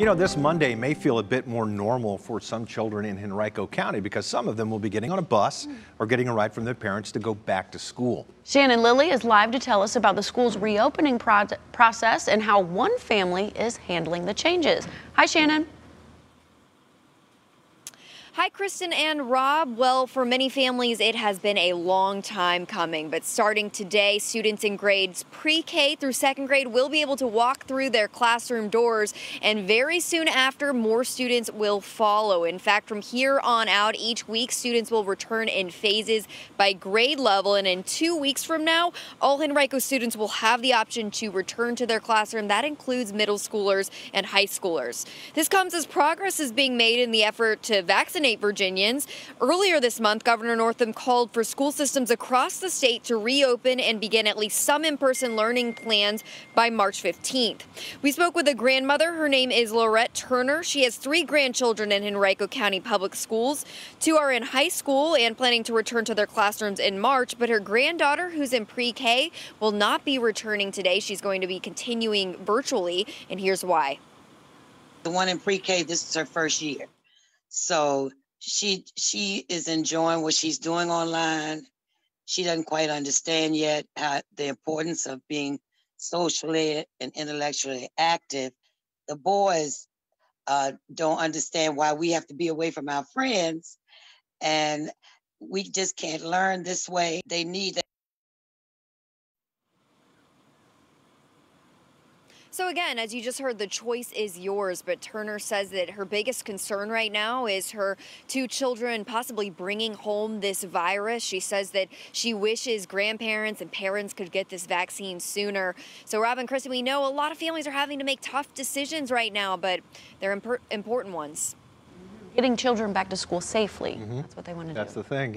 You know, this Monday may feel a bit more normal for some children in Henrico County because some of them will be getting on a bus or getting a ride from their parents to go back to school. Shannon Lilly is live to tell us about the school's reopening pro process and how one family is handling the changes. Hi, Shannon. Hi, Kristen and Rob. Well, for many families, it has been a long time coming, but starting today, students in grades pre K through second grade will be able to walk through their classroom doors, and very soon after, more students will follow. In fact, from here on out, each week, students will return in phases by grade level, and in two weeks from now, all Henrico students will have the option to return to their classroom. That includes middle schoolers and high schoolers. This comes as progress is being made in the effort to vaccinate vaccinate Virginians. Earlier this month, Governor Northam called for school systems across the state to reopen and begin at least some in person learning plans by March 15th. We spoke with a grandmother. Her name is Lorette Turner. She has three grandchildren in Henrico County Public Schools. Two are in high school and planning to return to their classrooms in March, but her granddaughter, who's in pre K, will not be returning today. She's going to be continuing virtually, and here's why. The one in pre K, this is her first year. So she she is enjoying what she's doing online. She doesn't quite understand yet how, the importance of being socially and intellectually active. The boys uh, don't understand why we have to be away from our friends, and we just can't learn this way. They need So again, as you just heard, the choice is yours, but Turner says that her biggest concern right now is her two children possibly bringing home this virus. She says that she wishes grandparents and parents could get this vaccine sooner. So Robin, Kristen, we know a lot of families are having to make tough decisions right now, but they're important ones. Getting children back to school safely. Mm -hmm. That's what they want to That's do. That's the thing.